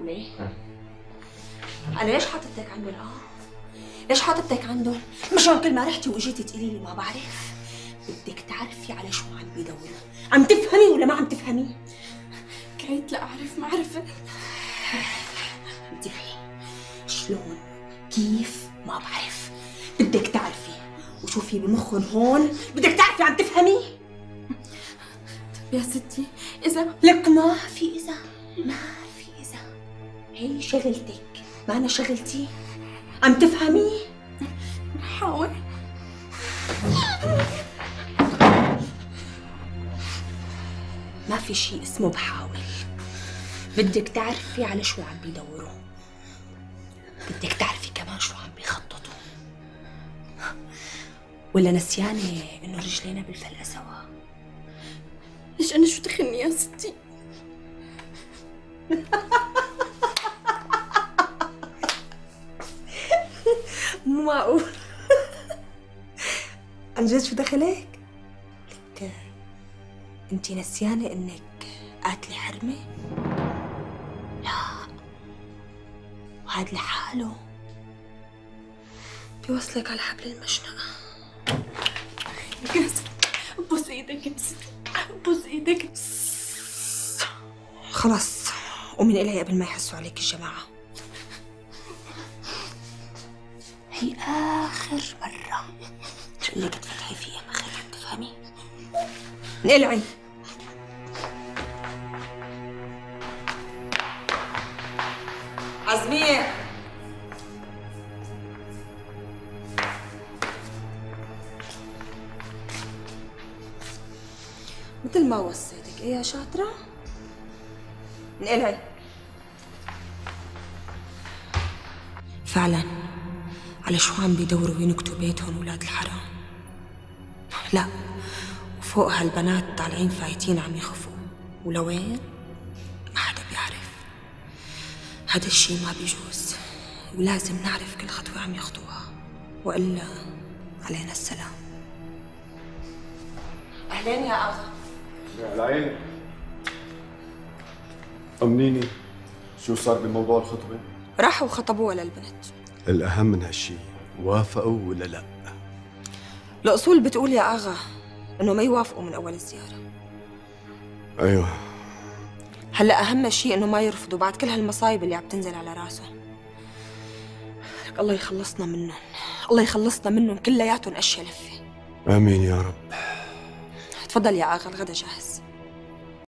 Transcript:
وليه؟ أنا ليش حاطتك عندهم آه؟ ليش حاطتك عندهم؟ مشان كل ما رحتي وإجيتي تقولي لي ما بعرف. بدك تعرفي على شو عم بيدوروا. عم تفهمي ولا ما عم تفهمي؟ كرهت لا أعرف معرفة انتبهي. شلون؟ كيف؟ ما بعرف. بدك تعرفي. وشوفي بمخهم هون. بدك تعرفي عم تفهمي؟ يا ستي إذا؟ لك ما في إذا. ما هي شغلتك ما أنا شغلتي عم تفهمي؟ حاول. ما في شيء اسمه بحاول. بدك تعرفي على شو عم بيدوروا. بدك تعرفي كمان شو عم بيخططوا. ولا نسيانة إنه رجلينا بالفلقة سوا؟ ليش أنا شو دخلني يا ستي؟ معقول؟ عن جد شو دخلك؟ لك انتي نسيانة إنك قاتلة حرمة؟ لا. وهاد لحاله. بيوصلك على حبل يا ستي بوس إيدك يا ستي بوس إيدك خلص ومن إلي قبل ما يحسوا عليك الجماعة. هي آخر مرة. شو لك تفتحي فيها عم تفهمي؟ نقلعي. عزمية. مثل ما وصيتك. إيه يا شاطرة؟ نقلعي. فعلا. على شو عم بيدوروا ينكتوا بيتهم ولاد الحرام؟ لا وفوق هالبنات طالعين فايتين عم يخفوا. ولوين؟ ما حدا بيعرف. هذا الشي ما بيجوز. ولازم نعرف كل خطوة عم يخطوها. وإلا علينا السلام. أهلين يا أغا على عيني طمنيني شو صار بموضوع الخطبة؟ راحوا خطبوها للبنت. الأهم من هالشي وافقوا ولا لا؟ الأصول بتقول يا أغا إنه ما يوافقوا من أول الزيارة. أيوه. هلأ أهم شيء إنه ما يرفضوا بعد كل هالمصايب اللي عم تنزل على راسهم لك الله يخلصنا منهم الله يخلصنا منهم كلياتهم أشياء لفة. آمين يا رب. تفضل يا أغا الغدا جاهز.